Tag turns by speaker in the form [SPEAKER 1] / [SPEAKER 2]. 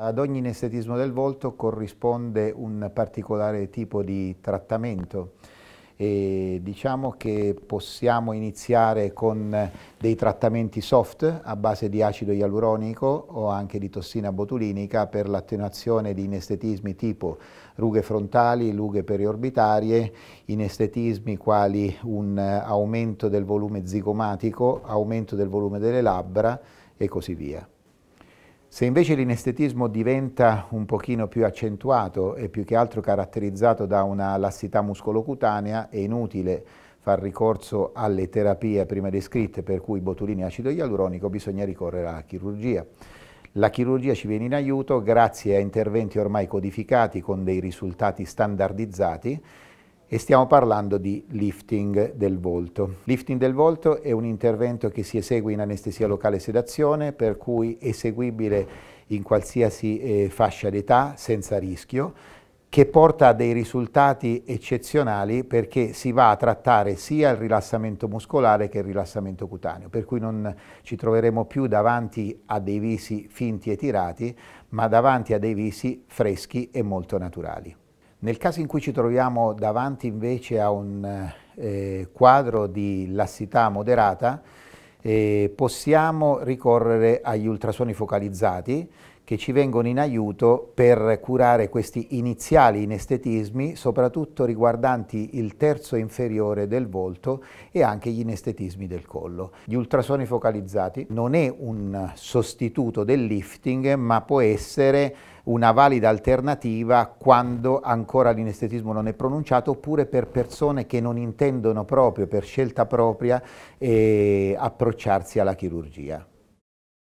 [SPEAKER 1] Ad ogni inestetismo del volto corrisponde un particolare tipo di trattamento e diciamo che possiamo iniziare con dei trattamenti soft a base di acido ialuronico o anche di tossina botulinica per l'attenuazione di inestetismi tipo rughe frontali, rughe periorbitarie, inestetismi quali un aumento del volume zigomatico, aumento del volume delle labbra e così via. Se invece l'inestetismo diventa un pochino più accentuato e più che altro caratterizzato da una lassità muscolocutanea, è inutile far ricorso alle terapie prima descritte, per cui botulini e acido ialuronico, bisogna ricorrere alla chirurgia. La chirurgia ci viene in aiuto grazie a interventi ormai codificati con dei risultati standardizzati e stiamo parlando di lifting del volto. Lifting del volto è un intervento che si esegue in anestesia locale sedazione, per cui eseguibile in qualsiasi eh, fascia d'età senza rischio, che porta a dei risultati eccezionali perché si va a trattare sia il rilassamento muscolare che il rilassamento cutaneo, per cui non ci troveremo più davanti a dei visi finti e tirati, ma davanti a dei visi freschi e molto naturali. Nel caso in cui ci troviamo davanti invece a un eh, quadro di lassità moderata, eh, possiamo ricorrere agli ultrasuoni focalizzati che ci vengono in aiuto per curare questi iniziali inestetismi, soprattutto riguardanti il terzo inferiore del volto e anche gli inestetismi del collo. Gli ultrasuoni focalizzati non è un sostituto del lifting, ma può essere una valida alternativa quando ancora l'inestetismo non è pronunciato oppure per persone che non intendono proprio per scelta propria eh, approcciarsi alla chirurgia.